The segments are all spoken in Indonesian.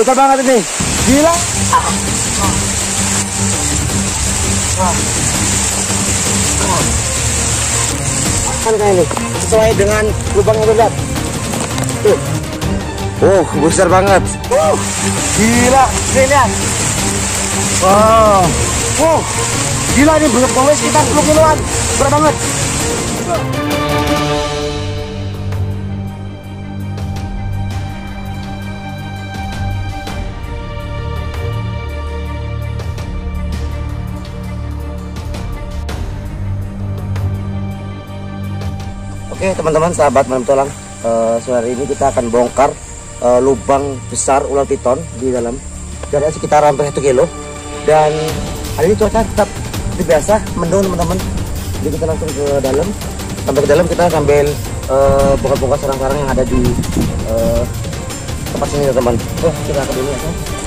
besar banget ini. Gila. Kan kayak ini. Sesuai dengan lubang yang lihat. Tuh. Oh, besar banget. Uh, gila. Nih, lihat. Wow. Wow. Gila ini berat banget sekitar 10 kiloan. Berat banget. Oke teman-teman sahabat malam tolang Eh, sore hari ini kita akan bongkar eh, lubang besar ular piton di dalam. Jaraknya sekitar hampir 1 kilo. Dan hari ini cuaca tetap seperti biasa mendung teman-teman. Jadi kita langsung ke dalam. Sampai ke dalam kita sambil eh, bongkar-bongkar sarang-sarang yang ada di eh, tempat sini teman-teman. Oh kita ke dulu ya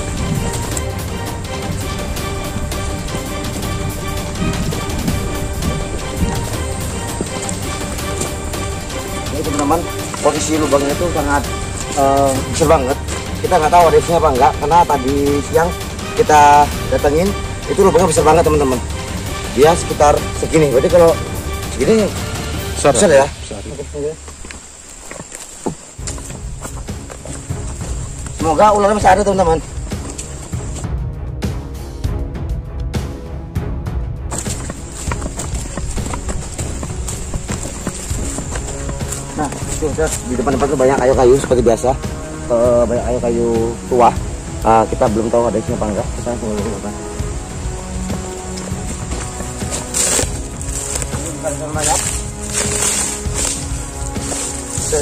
teman-teman posisi lubangnya itu sangat eh, besar banget. Kita nggak tahu ada isinya apa enggak karena tadi siang kita datengin itu lubangnya besar banget teman-teman. Dia sekitar segini. Berarti kalau segini besar, ya. Oke, Semoga ularnya masih ada teman-teman. Kita di depan-depan tuh banyak kayu-kayu seperti biasa. Eh, banyak kayu-kayu tua. Ah, kita belum tahu ada isinya apa enggak. Kita langsung depan. Ini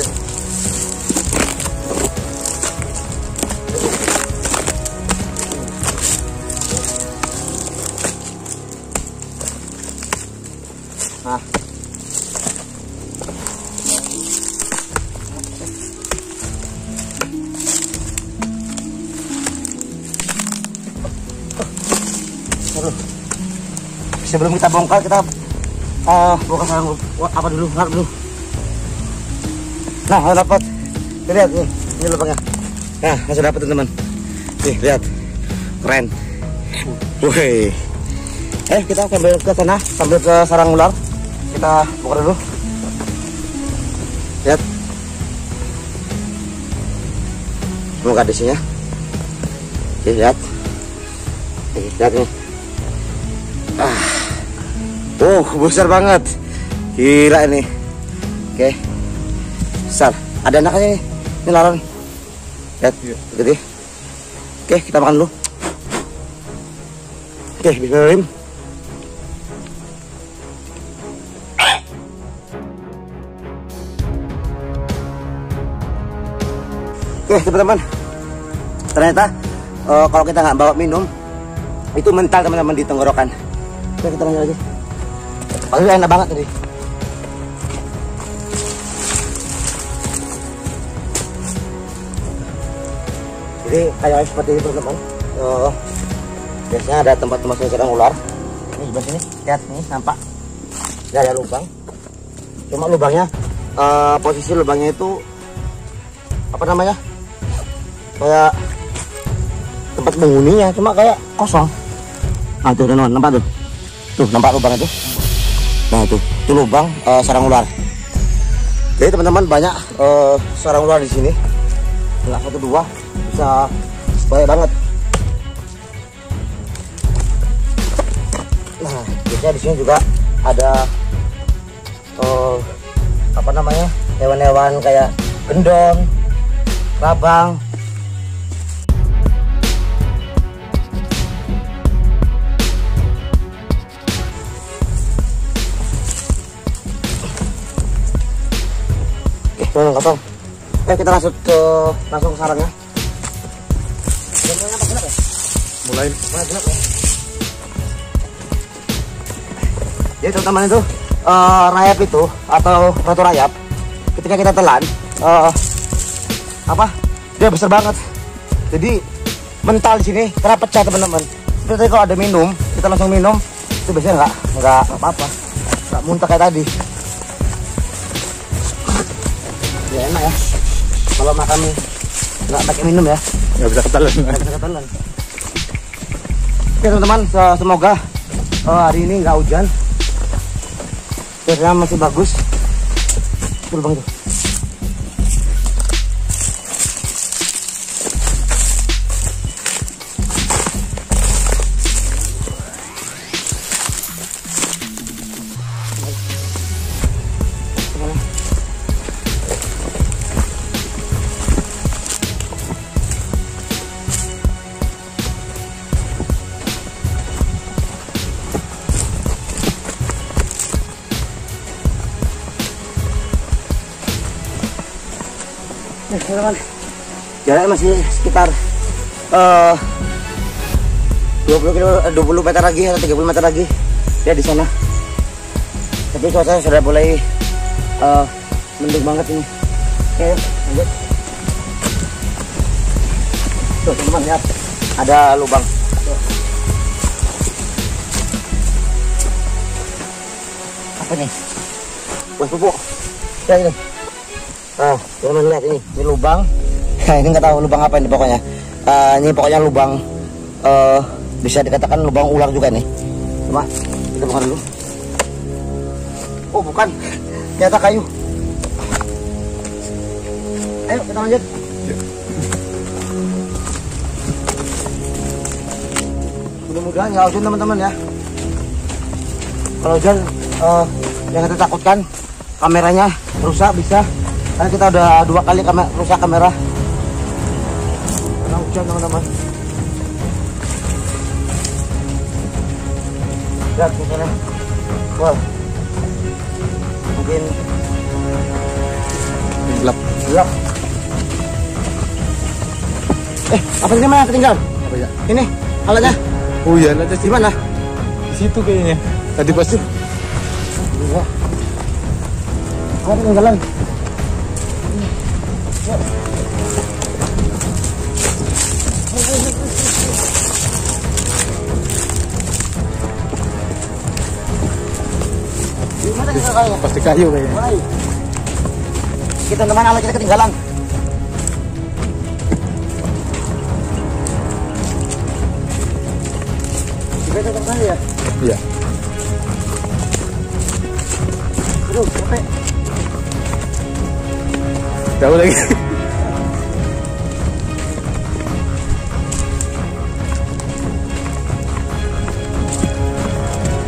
bukan Sebelum kita bongkar kita uh, bongkar sarang apa dulu? Ngar dulu. Nah, saya dapat. Lihat nih, ini lubangnya. Nah, masih dapat teman-teman. Nih, lihat. Keren. Wih. Eh, kita sambil ke sana, sambil ke sarang ular. Kita bongkar dulu. Lihat. Semoga ada isinya. Oke, lihat. Lihat nih. Oh, besar banget. Gila ini. Oke. Besar. Ada anaknya nih. Ini laron. Lihat, gede. Oke, kita makan dulu. Oke, bismillahirrahmanirrahim. Oke, teman-teman. Ternyata eh, kalau kita nggak bawa minum, itu mental teman-teman di tenggorokan. Oke, kita lanjut lagi. Padahal enak banget tadi. Jadi kayak seperti itu teman. Eh, biasanya ada tempat-tempat yang sedang ular. Ini sebelah sini, lihat nih nampak. Ini ada lubang. Cuma lubangnya, eh, posisi lubangnya itu apa namanya? Kayak tempat penghuninya, cuma kayak kosong. Nah tuh teman nampak tuh. Tuh nampak lubang itu. Nah itu, itu lubang eh, sarang ular. Jadi teman-teman banyak eh, sarang ular di sini. Nggak satu dua, bisa banyak banget. Nah, biasanya di sini juga ada eh, apa namanya hewan-hewan kayak gendong, rabang, memang kosong. Eh, kita langsung ke langsung ke sarangnya. Ya? mulai Mana gelap ya? Jadi teman-teman itu eh, rayap itu atau ratu rayap ketika kita telan eh, apa dia besar banget. Jadi mental di sini karena pecah teman-teman. Jadi kalau ada minum kita langsung minum itu biasanya nggak nggak apa-apa nggak muntah kayak tadi. Ya enak ya. Kalau makan nggak pakai minum ya. nggak bisa ketelan. Nggak bisa ketelan. Oke teman-teman se- semoga eh, hari ini nggak hujan. Cuacanya masih bagus. Tuh teman-teman. Jaraknya masih sekitar eh 20 kilo, eh, 20 meter lagi atau 30 meter lagi. Dia di sana. Tapi cuaca sudah mulai eh mendung banget ini. Oke, lanjut. Tuh, teman-teman lihat. Ada lubang. Tuh. Apa nih? Buat pupuk. Ya ini. Ah, teman lihat ini, ini lubang. Nah, ini nggak tahu lubang apa ini pokoknya. Ah, ini pokoknya lubang eh bisa dikatakan lubang ular juga nih. Coba kita buka dulu. Oh, bukan. Ternyata kayu. Ayo kita lanjut. Mudah-mudahan nggak hujan teman-teman ya. Kalau hujan, eh, yang kita takutkan kameranya rusak bisa karena kita udah dua kali kamera, rusak kamera. Karena hujan teman-teman. Lihat misalnya wah mungkin gelap. Gelap. Eh apa ini mana ketinggalan? Apa ya? Ini alatnya? Oh iya ada di mana? Di situ kayaknya. Tadi pas Wah. Apa ketinggalan? Pasti kayu kayaknya. Kita teman alat kita ketinggalan. Kita tetap ya. iya Aduh, capek. Tahu lagi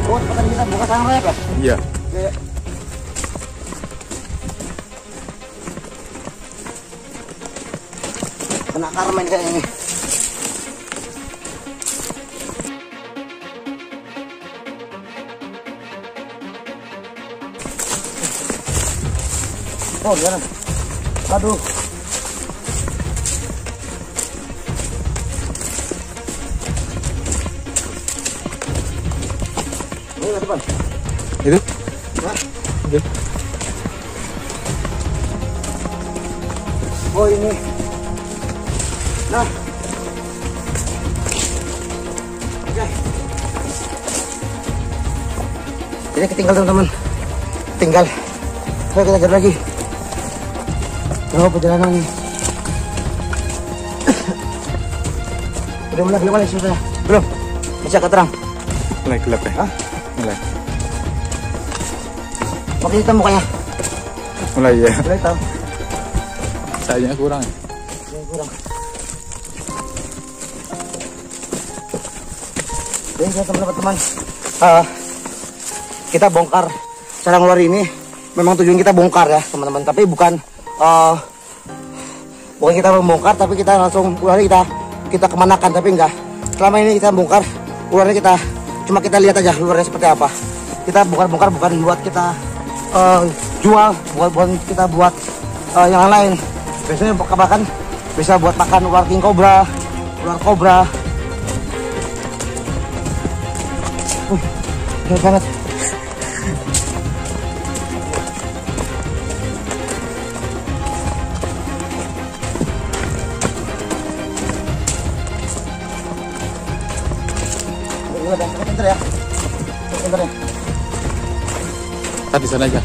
Oh, cepetan kita buka ya? iya. Kena karmen kayaknya ini. Oh. Aduh. Ini itu Hah? itu Oh ini. Nah. Oke. Ini ketinggal teman-teman. Tinggal. Ayo kita jalan lagi. Oh perjalanan. Udah mulai gelap kali sudah. Belum. Masih agak terang. mulai gelap ya Hah? mulai Makin hitam mukanya. mulai ya Mulai hitam. sayangnya kurang ya kurang. Jadi saya teman-teman, ah, kita bongkar sarang ular ini. Memang tujuan kita bongkar ya teman-teman, tapi bukan ah, bukan kita membongkar, tapi kita langsung ularnya kita kita kemanakan, tapi enggak. Selama ini kita bongkar ularnya kita cuma kita lihat aja ularnya seperti apa. Kita bukan bongkar bukan buat kita eh, jual, bukan, bukan kita buat eh, yang lain. Biasanya bahkan bisa buat makan ular king cobra, ular kobra. Uh, banget. Pinter ya. Pinter ya. tadi sana aja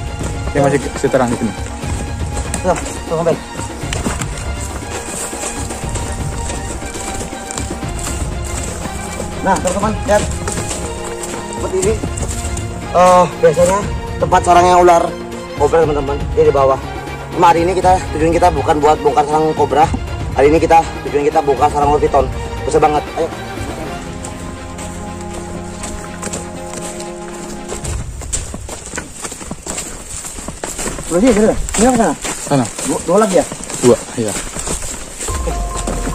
dia masih masih terang di sini Tuh, tuh ngambil. Nah, teman-teman, lihat. Seperti ini. Eh, biasanya tempat sarangnya ular kobra, teman-teman. Dia di bawah. Cuma hari ini kita tujuan kita bukan buat bongkar sarang kobra. Hari ini kita tujuan kita bongkar sarang piton. Besar banget. Ayo. Udah sih, udah. Ini apa sana? Sana. Dua, dua lagi ya? Dua. Iya.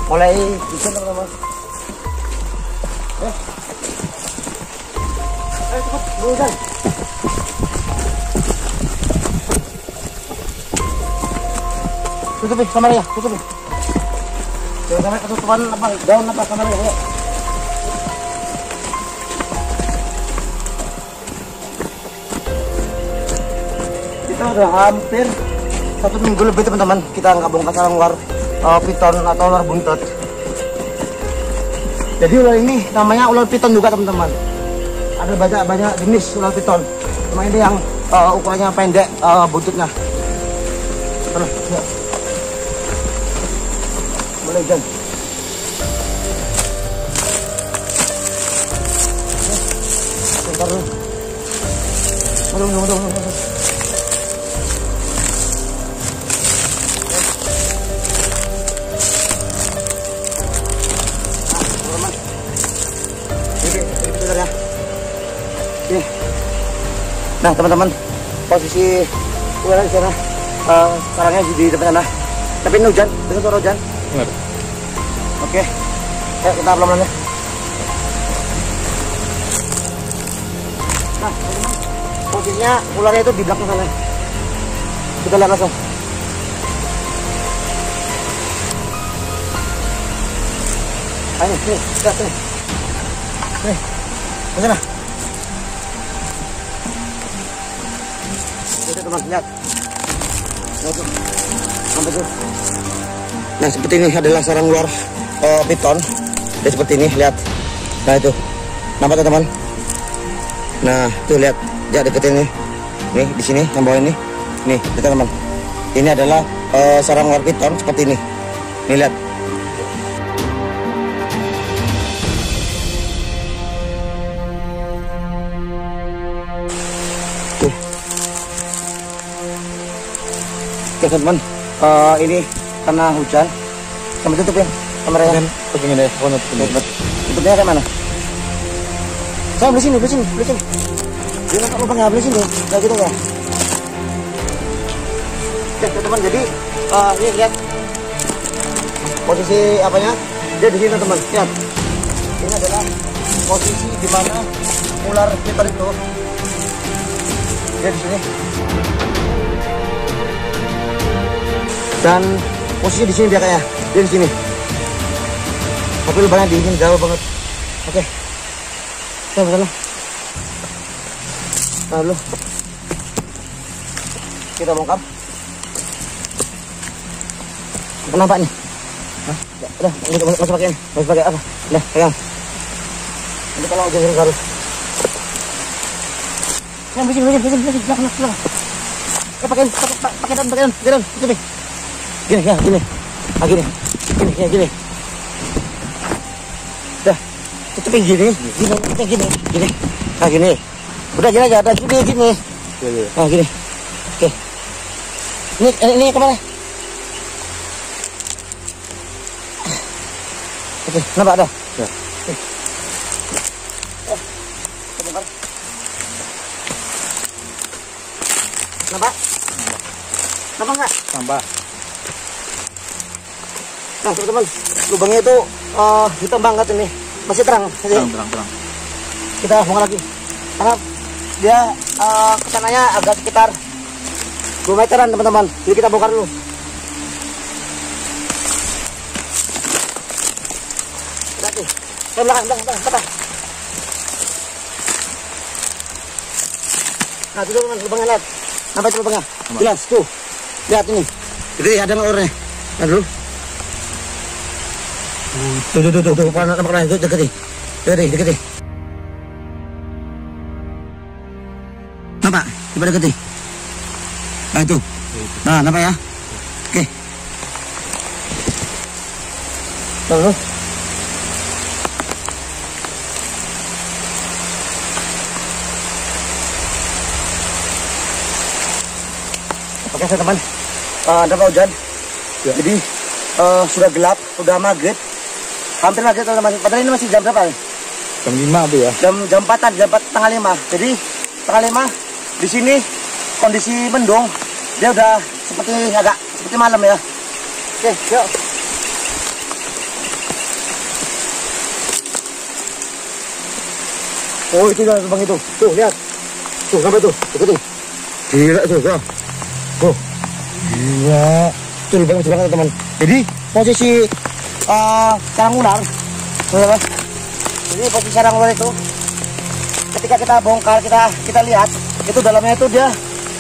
mulai bisa teman-teman eh ayo cepat buruan tutup kamarnya tutup jangan sampai ketutupan apa daun apa kamarnya ayo kita udah hampir satu minggu lebih teman-teman. Kita nggak bongkar sarang ular uh, piton atau ular buntet jadi ular ini namanya ular piton juga teman-teman. Ada banyak banyak jenis ular piton. Cuma ini yang uh, ukurannya pendek uh, buntutnya. Terus, ya. boleh Jan. Bentar. Nah, teman-teman, posisi udara di sana. Eh, sarangnya di depan sana. Tapi ini hujan, dengar suara hujan. Benar. Oke. Ayo kita pelan-pelan ya. Nah, teman-teman, posisinya ularnya itu di belakang sana. Kita lihat langsung. Ayo, nih, lihat nih. Nih, ke sana. Teman, lihat. Tuh. Nah, seperti ini adalah sarang ular eh, piton. Dia seperti ini, lihat. Nah, itu. Nampak teman? Nah, tuh lihat. Dia deket ini. Nih, di sini yang bawah ini. Nih, lihat teman. Ini adalah eh, sarang ular piton seperti ini. Nih, lihat. Oke teman-teman, Eh, ini karena hujan, kami tutup ya kameranya. Begini deh, aku nutup Oke, ini. bet. Tutupnya kayak mana? Saya beli sini, beli sini, beli sini. Dia nggak lubang ya, beli sini. Kayak gitu ya. Oke teman-teman, jadi eh, ini lihat posisi apanya? Dia di sini teman, lihat. Ini adalah posisi di mana ular piton itu. Dia di sini. Dan posisi di sini dia kayak dia di sini. Tapi lubangnya di sini jauh banget. Oke. Sana. Nah dulu. Kita bongkar. Kenapa nih? Hah? Udah, masih, pakai ini. Masih pakai apa? Udah, pegang. Nanti kalau udah harus. Yang begini, begini, begini, begini, belakang, belakang. Pakai, pakai, pakai, pakai pakai pakai. Gini, ya, gini. Ah, gini. Gini, ya, gini. Dah, tutupin gini, gini, gini, gini, gini. Nah, gini. Udah gini aja, udah gini, gini. Iya, iya. Nah, gini. Oke. Ini, ini, ini ke mana? Oke, nampak dah. Ya. Nampak? Nampak nggak? Nampak. Nah, teman-teman, lubangnya itu eh hitam banget ini. Masih terang. Jadi Terang, terang, terang. kita bongkar lagi. Karena dia eh ke sananya agak sekitar 2 meteran, teman-teman. Jadi kita bongkar dulu. Nih. Eh, belakang, belakang, belakang, belakang. Nah, itu teman, lubangnya lihat. Nampak itu lubangnya? Jelas, tuh. Lihat ini. Jadi ada nggak ularnya? Nah, dulu. Tuh tuh tuh tuh, tuh. tuh tuh tuh tuh tuh tuh tuh tuh tuh. Nampak? Coba. Nah itu. Nah, nampak ya? Oke. Okay. Lalu. Oke, teman. Uh, nampak hujan. Ya. Jadi uh, sudah gelap, sudah maghrib, hampir maghrib teman-teman padahal ini masih jam berapa? Nih Jam 5 Bu ya. jam jam empatan jam empat tengah lima. Jadi tengah lima di sini kondisi mendung. Dia udah seperti agak seperti malam ya. Oke yuk. Oh itu dah lubang itu. Tuh lihat. Tuh sampai tuh. Ikutin gila tuh tuh. Tuh. Gila. Tuh lubang banget teman. Jadi posisi uh, sarang ular. Teman-teman jadi posisi sarang ular itu. Ketika kita bongkar kita kita lihat itu dalamnya itu dia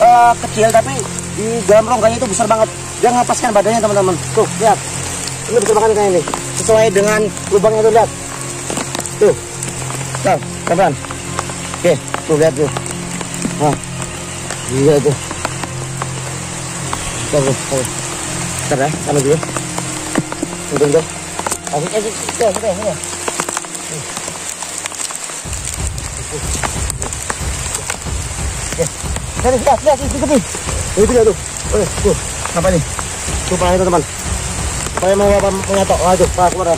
eh, kecil tapi di dalam rongganya itu besar banget. Dia ngapaskan badannya teman-teman. Tuh lihat. Ini besar banget kayak ini. Sesuai dengan lubangnya tuh lihat. Tuh. Nah kapan? Oke tuh lihat tuh. Nah iya tuh. Tuh, tuh. Bentar ya, sama dulu. Udah, udah. Aku kasih, ini ini, oke, Sini, ya, ya itu tepi. Itu dia tuh. Eh, tuh, apa nih, supaya teman. Pahit mau apa mengatok? Aduh, pak keluar.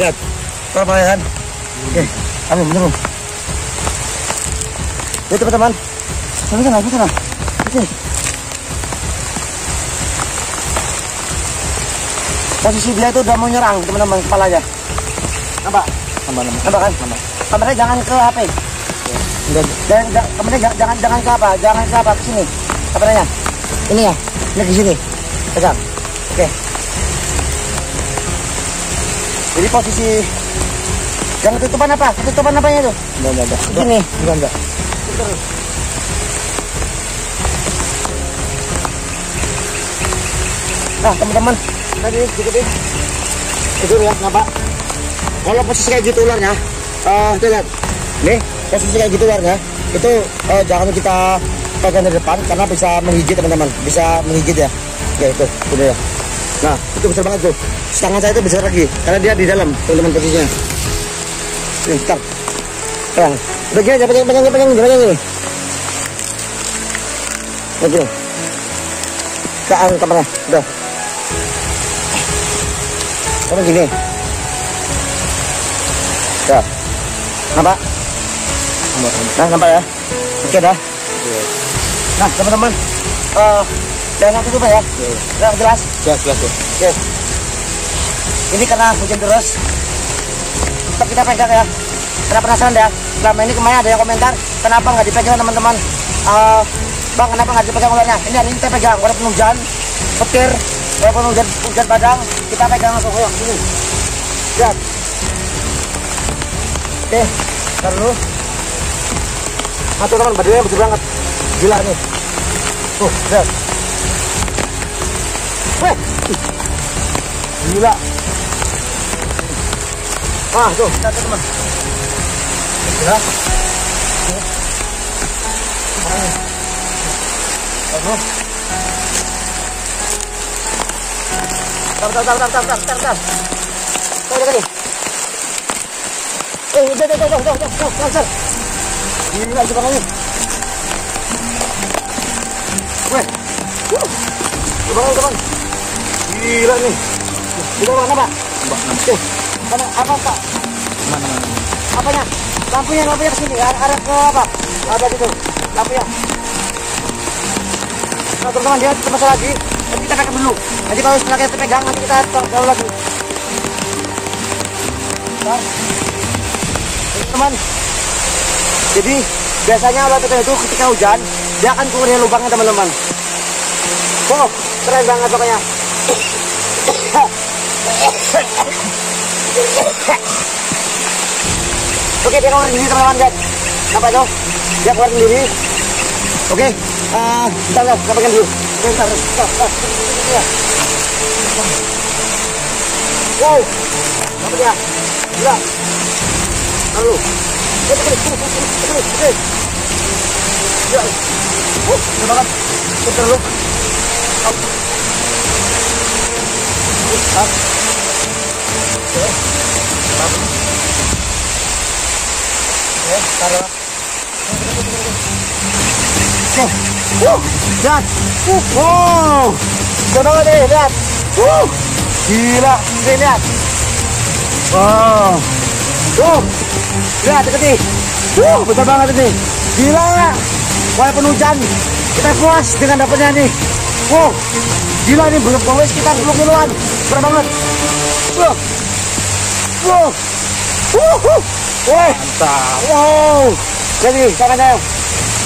Lihat, ya, kan? Oke, ambil, ambil. Ya teman-teman, ambil sana, sana. Oke. Posisi dia itu udah mau nyerang teman-teman kepalanya. Nampak? Tambah nama. Nampak kan? Kameranya jangan ke HP. Jangan, jangan, kameranya jangan, jangan, jangan ke apa? Jangan ke apa? Ke sini. Kameranya. Ini ya. Ini di sini. Pegang. Oke. Jadi posisi yang ketutupan apa? Ketutupan apanya itu? Enggak, enggak, enggak. Begini. Enggak, enggak. Nah, teman-teman, tadi ikutin. Itu ya, nampak? Kalau posisi kayak gitu ularnya, eh tuh lihat. Nih, posisi kayak gitu ularnya, itu eh, jangan kita pegang dari depan karena bisa menggigit teman-teman, bisa menggigit ya. Oke, itu, udah ya. Nah, itu besar banget tuh. Tangan saya itu besar lagi, karena dia di dalam, teman-teman posisinya. Nih, bentar. Pegang. Udah gini aja, pegang, pegang, pegang, pegang, ini. Oke. Keang kameranya, udah. Kamu gini. Ya. Nampak? Nah, nampak ya? Oke dah. Iya. Nah, teman-teman. Eh, jangan tutup ya. Iya. Udah jelas? Jelas, jelas ya. Oke. Ini karena hujan deras. Tetap kita pegang ya. Karena penasaran ya. Selama ini kemarin ada yang komentar, kenapa nggak dipegang teman-teman? Eh, bang, kenapa nggak dipegang ularnya? Ini hari ini kita pegang, walaupun hujan, petir, walaupun hujan hujan padang, kita pegang langsung. Ayo, sini. Lihat. Oke. Nah, tuh teman, badannya besar banget. Gila nih. Tuh, lihat. Weh, Gila. Wah, tuh, tuh, teman. Gila. Aduh. Bentar, bentar, Lampunya, lampunya ke sini, ada ar ke apa? Ada di situ, lampunya Nah teman-teman, dia teman lagi kita pegang dulu nanti kalau setelah kita pegang nanti kita tahu lagi. Ini, teman jadi biasanya ular piton itu ketika hujan dia akan keluar lubangnya teman-teman wow keren banget pokoknya Oke, dia keluar sendiri teman-teman guys. Kenapa itu? Dia keluar sendiri. Oke, ah, bentar guys, kita pegang dulu. Wow. Apa dia? Gila. Lalu. Terus terus terus terus. Ya. Oh, Up. Up. Oke. Oke, taruh. Oke. Uh, lihat. Uh, wow. Coba nih, lihat. Uh, gila. Nih, lihat. Wow. Tuh, lihat deket nih. Uh, besar banget ini. Gila? Walaupun hujan, kita puas dengan dapatnya nih. Wow, gila nih, belum bawa sekitar 10 kiloan. Berat banget. Wow. Wow. Uh, uh. Mantap. wow. Jadi, tangannya.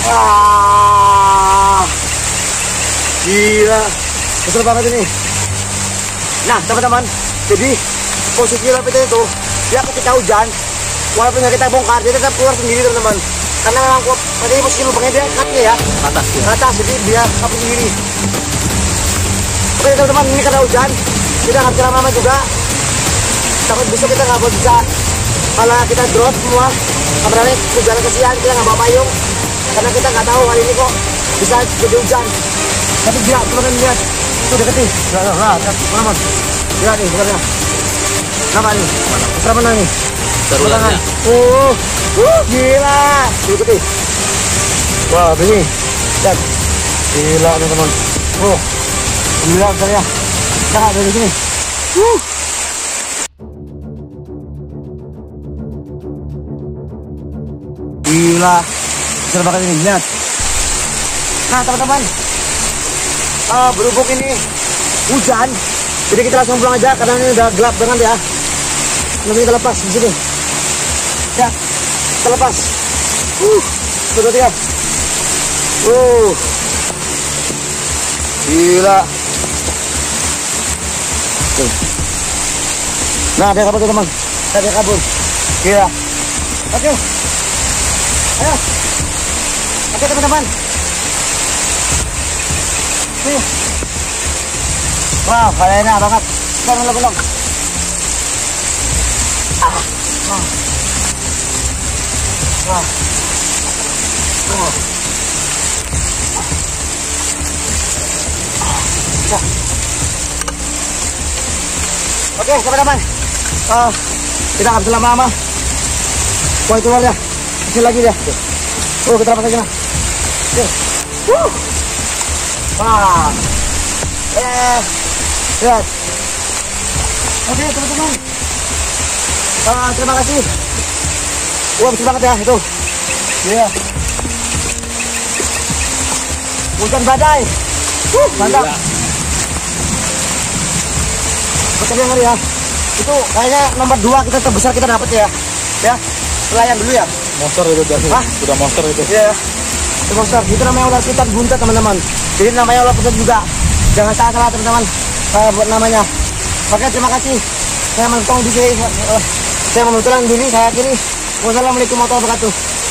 Wah. Gila. Besar banget ini. Nah, teman-teman. Jadi, posisi lapitnya itu, dia ketika hujan, walaupun nggak kita bongkar, dia tetap keluar sendiri, teman-teman. Karena memang kok, tadi posisi lubangnya dia katnya ya, Atas ya. ke atas, jadi dia kabur sendiri. Oke, teman-teman, ini karena hujan, kita nggak bisa lama-lama juga. Takut besok kita nggak bisa malah kita drop semua kameranya hujan kesian kita nggak bawa payung karena kita nggak tahu hari ini kok bisa jadi hujan. Tapi gila teman-teman lihat. Itu deket nih. Nah, nah, nah, lihat teman-teman lihat nih sebenarnya. Nama nih putra mana nih Seru Tangan. ya. uh, uh, gila deket nih. Wah ini. Lihat. Gila teman-teman oh gila saya sangat dari sini. Uh. Gila. Banget ini, lihat. Nah, teman-teman. Eh, berhubung ini hujan, jadi kita langsung pulang aja karena ini udah gelap banget ya. Nanti kita lepas di sini. Ya, kita lepas. Uh, sudah ya. Uh. Gila. Nah, dia kabur tuh, teman. Dia kabur. Gila. Oke. Ayo. Oke teman-teman. Nih. Wah, kalian enak banget. Sekarang belum Ah. Wah. Wah. Ah. Oke teman-teman. Ah, kita bisa lama-lama. Wah itu luar ya. Kecil lagi dia. Oh, kita lepas lagi nah. Wuh. Wah. Eh. Lihat. Oke, teman-teman. Ah, terima kasih. Wah, besar banget ya itu. Iya. Hujan badai. Uh, mantap. Gila. Betul yang ya. Itu kayaknya nomor dua kita terbesar kita dapat ya. Ya. Pelayan dulu ya. Monster itu udah. Hah? Udah monster itu. Iya. Itu monster. Itu namanya ular piton buntet teman-teman. Jadi namanya ular piton juga. Jangan salah salah teman-teman. Saya buat namanya. Oke terima kasih. Saya menonton di sini. Saya menutulan diri. Saya akhiri. Wassalamualaikum warahmatullahi wabarakatuh.